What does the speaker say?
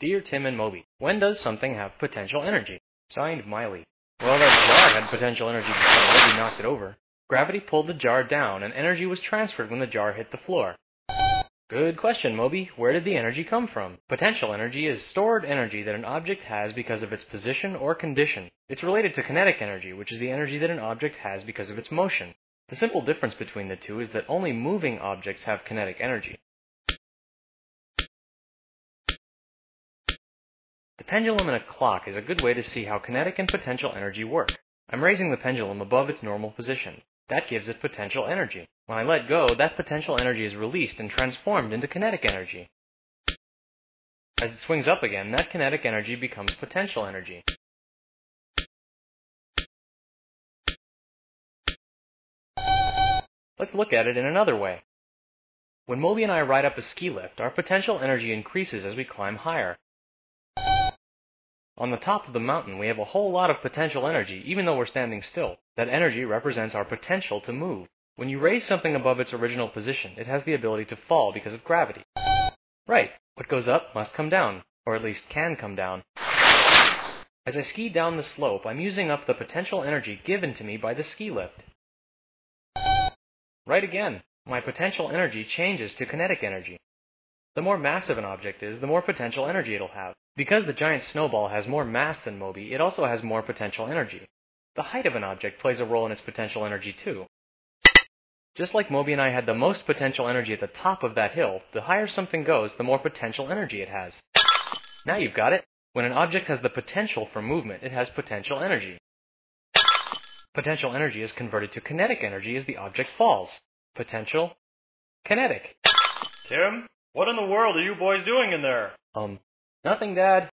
Dear Tim and Moby, when does something have potential energy? Signed, Miley. Well, that jar had potential energy before Moby knocked it over. Gravity pulled the jar down, and energy was transferred when the jar hit the floor. Good question, Moby. Where did the energy come from? Potential energy is stored energy that an object has because of its position or condition. It's related to kinetic energy, which is the energy that an object has because of its motion. The simple difference between the two is that only moving objects have kinetic energy. Pendulum in a clock is a good way to see how kinetic and potential energy work. I'm raising the pendulum above its normal position. That gives it potential energy. When I let go, that potential energy is released and transformed into kinetic energy. As it swings up again, that kinetic energy becomes potential energy. Let's look at it in another way. When Moby and I ride up a ski lift, our potential energy increases as we climb higher. On the top of the mountain, we have a whole lot of potential energy, even though we're standing still. That energy represents our potential to move. When you raise something above its original position, it has the ability to fall because of gravity. Right, what goes up must come down, or at least can come down. As I ski down the slope, I'm using up the potential energy given to me by the ski lift. Right again, my potential energy changes to kinetic energy. The more massive an object is, the more potential energy it'll have. Because the giant snowball has more mass than Moby, it also has more potential energy. The height of an object plays a role in its potential energy too. Just like Moby and I had the most potential energy at the top of that hill, the higher something goes, the more potential energy it has. Now you've got it. When an object has the potential for movement, it has potential energy. Potential energy is converted to kinetic energy as the object falls. Potential, kinetic. Tim, what in the world are you boys doing in there? Um, nothing, Dad.